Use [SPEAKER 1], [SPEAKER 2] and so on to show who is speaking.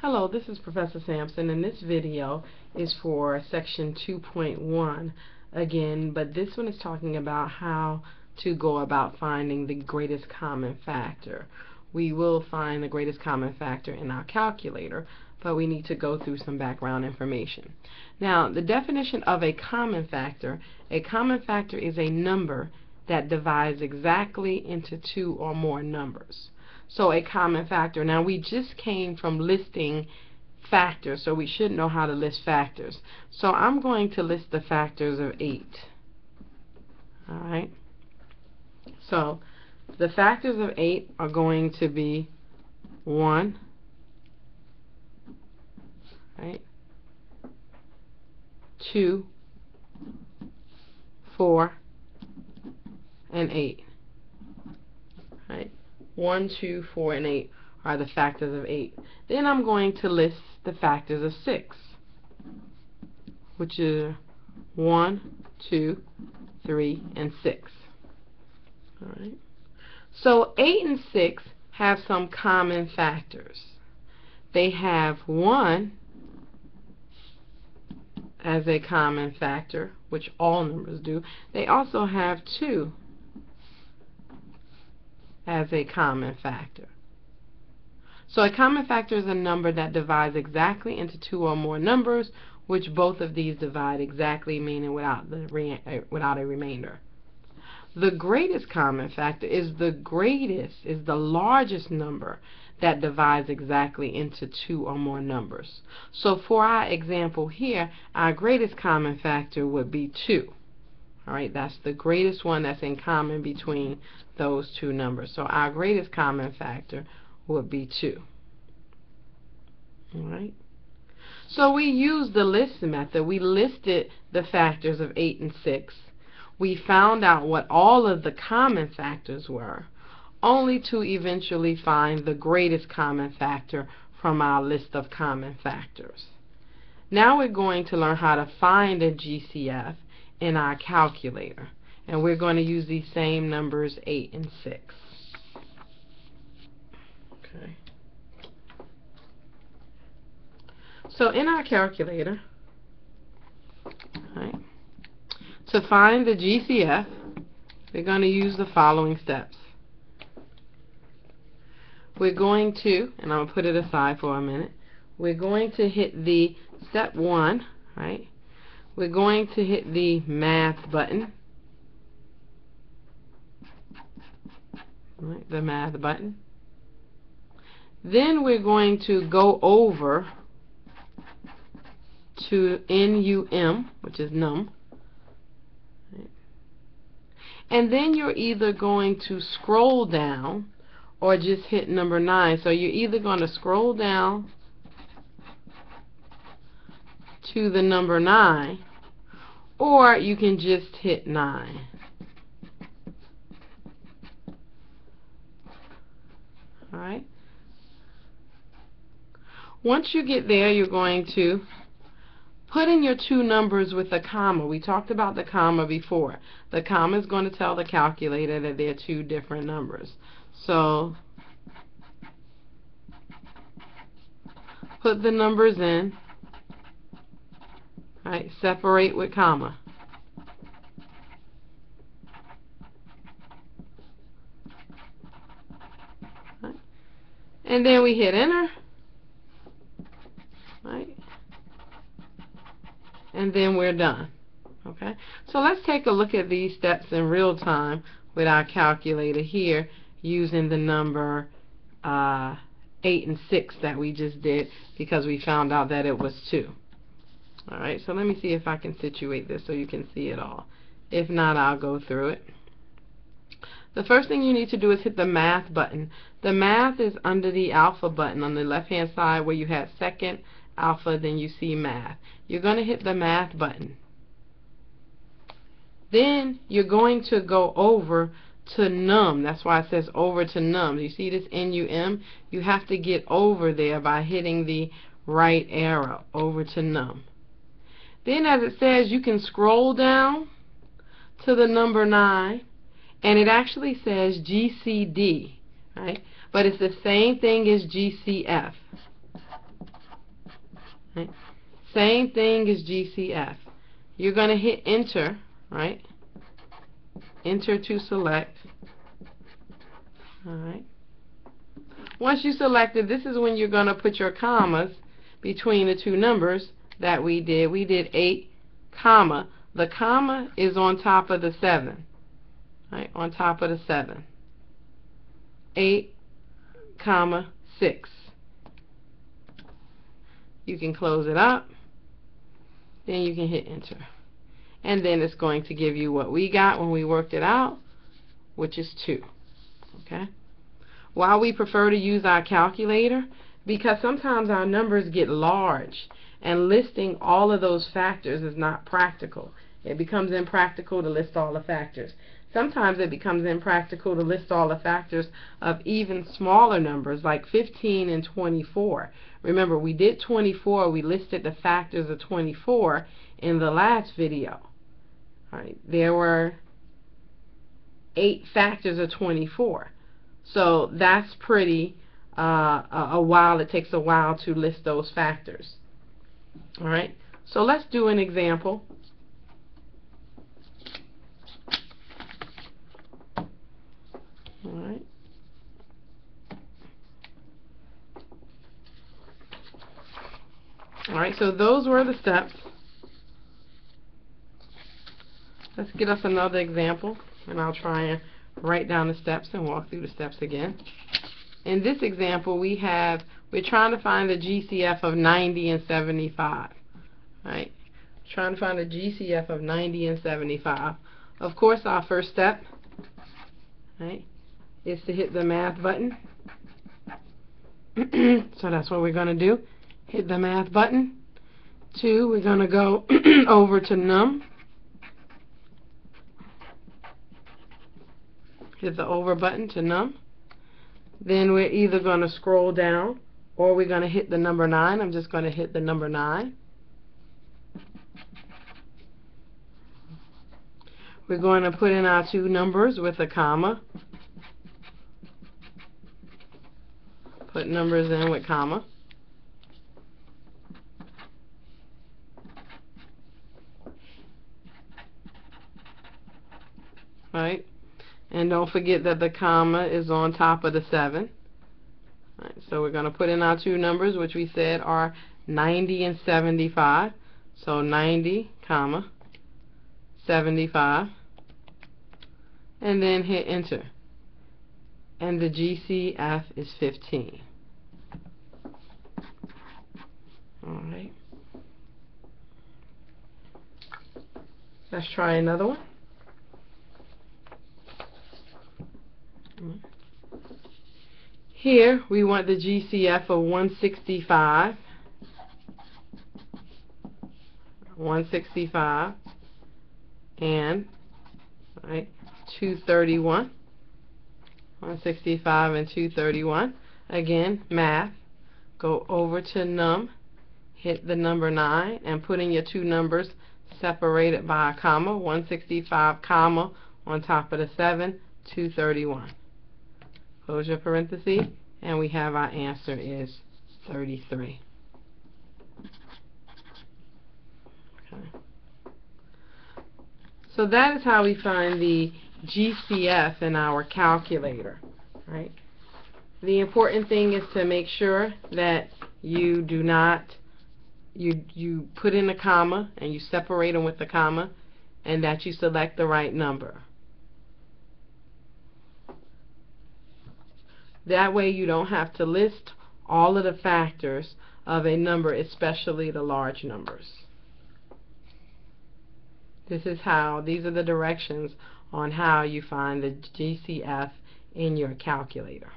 [SPEAKER 1] Hello, this is Professor Sampson and this video is for section 2.1 again, but this one is talking about how to go about finding the greatest common factor. We will find the greatest common factor in our calculator, but we need to go through some background information. Now, the definition of a common factor, a common factor is a number that divides exactly into two or more numbers. So a common factor. Now we just came from listing factors, so we should know how to list factors. So I'm going to list the factors of 8. Alright. So the factors of 8 are going to be 1, right, 2, 4, and 8. Right? 1, 2, 4, and 8 are the factors of 8. Then I'm going to list the factors of 6, which is 1, 2, 3, and 6. Alright. So 8 and 6 have some common factors. They have 1 as a common factor, which all numbers do. They also have 2 as a common factor. So a common factor is a number that divides exactly into two or more numbers, which both of these divide exactly, meaning without, the uh, without a remainder. The greatest common factor is the greatest, is the largest number that divides exactly into two or more numbers. So for our example here, our greatest common factor would be 2. Alright, that's the greatest one that's in common between those two numbers. So our greatest common factor would be 2. Alright. So we used the list method. We listed the factors of 8 and 6. We found out what all of the common factors were, only to eventually find the greatest common factor from our list of common factors. Now we're going to learn how to find a GCF in our calculator. And we're going to use these same numbers 8 and 6. Okay. So in our calculator, right, to find the GCF, we're going to use the following steps. We're going to, and I'm going to put it aside for a minute, we're going to hit the step 1, right, we're going to hit the math button. Right, the math button. Then we're going to go over to NUM, which is num. And then you're either going to scroll down or just hit number 9. So you're either going to scroll down to the number 9 or you can just hit 9. Alright. Once you get there, you're going to put in your two numbers with a comma. We talked about the comma before. The comma is going to tell the calculator that they're two different numbers. So, put the numbers in. Right, separate with comma. And then we hit enter. Right. And then we're done. Okay. So let's take a look at these steps in real time with our calculator here using the number uh, 8 and 6 that we just did because we found out that it was 2. Alright, so let me see if I can situate this so you can see it all. If not, I'll go through it. The first thing you need to do is hit the math button. The math is under the alpha button on the left hand side where you have second alpha, then you see math. You're going to hit the math button. Then you're going to go over to num. That's why it says over to num. You see this N-U-M? You have to get over there by hitting the right arrow over to num. Then as it says, you can scroll down to the number 9, and it actually says GCD, right? But it's the same thing as GCF. Right? Same thing as GCF. You're going to hit enter, right? Enter to select. Alright. Once you selected, this is when you're going to put your commas between the two numbers that we did. We did 8, comma. The comma is on top of the 7. Right, on top of the 7. 8, comma, 6. You can close it up. Then you can hit enter. And then it's going to give you what we got when we worked it out, which is 2. Okay? While we prefer to use our calculator, because sometimes our numbers get large and listing all of those factors is not practical. It becomes impractical to list all the factors. Sometimes it becomes impractical to list all the factors of even smaller numbers like 15 and 24. Remember, we did 24. We listed the factors of 24 in the last video. All right, there were eight factors of 24. So that's pretty uh, a while. It takes a while to list those factors. All right, so let's do an example. All right. All right, so those were the steps. Let's get us another example, and I'll try and write down the steps and walk through the steps again. In this example, we have, we're trying to find the GCF of 90 and 75. Right? Trying to find the GCF of 90 and 75. Of course, our first step right, is to hit the math button. so that's what we're going to do. Hit the math button. Two, we're going to go over to num. Hit the over button to num. Then we're either going to scroll down or we're going to hit the number 9. I'm just going to hit the number 9. We're going to put in our two numbers with a comma. Put numbers in with comma. Right? And don't forget that the comma is on top of the 7. So we're going to put in our two numbers, which we said are 90 and 75. So 90, comma, 75. And then hit enter. And the GCF is 15. Alright. Let's try another one. Here we want the GCF of 165. 165 and right 231 165 and 231 again math. Go over to num. Hit the number 9 and put in your two numbers separated by a comma 165 comma on top of the 7 231 Close your parenthesis, and we have our answer is 33. Okay. So that is how we find the GCF in our calculator, right? The important thing is to make sure that you do not, you, you put in a comma and you separate them with the comma and that you select the right number. That way you don't have to list all of the factors of a number, especially the large numbers. This is how, these are the directions on how you find the GCF in your calculator.